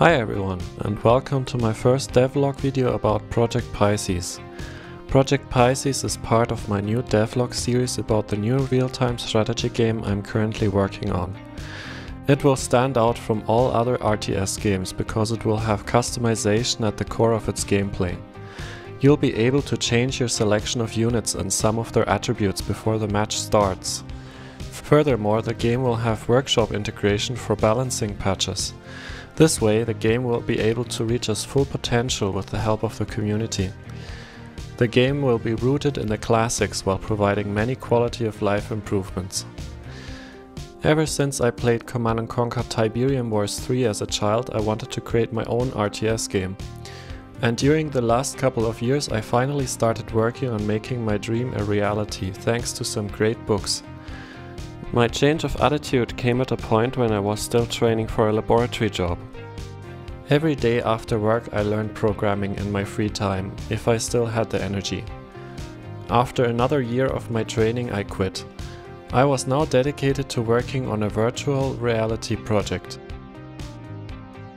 Hi everyone and welcome to my first devlog video about Project Pisces. Project Pisces is part of my new devlog series about the new real-time strategy game I'm currently working on. It will stand out from all other RTS games because it will have customization at the core of its gameplay. You'll be able to change your selection of units and some of their attributes before the match starts. Furthermore, the game will have workshop integration for balancing patches. This way, the game will be able to reach its full potential with the help of the community. The game will be rooted in the classics while providing many quality of life improvements. Ever since I played Command & Conquer Tiberium Wars 3 as a child, I wanted to create my own RTS game. And during the last couple of years I finally started working on making my dream a reality, thanks to some great books. My change of attitude came at a point when I was still training for a laboratory job. Every day after work I learned programming in my free time, if I still had the energy. After another year of my training I quit. I was now dedicated to working on a virtual reality project.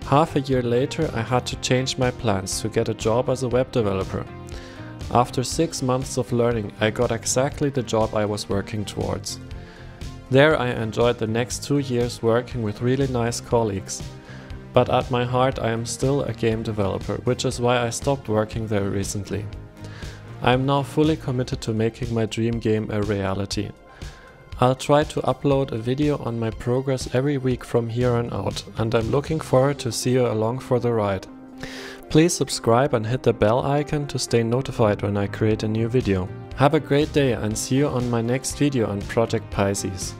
Half a year later I had to change my plans to get a job as a web developer. After six months of learning I got exactly the job I was working towards. There I enjoyed the next two years working with really nice colleagues. But at my heart I am still a game developer, which is why I stopped working there recently. I am now fully committed to making my dream game a reality. I'll try to upload a video on my progress every week from here on out, and I'm looking forward to see you along for the ride. Please subscribe and hit the bell icon to stay notified when I create a new video. Have a great day and see you on my next video on Project Pisces.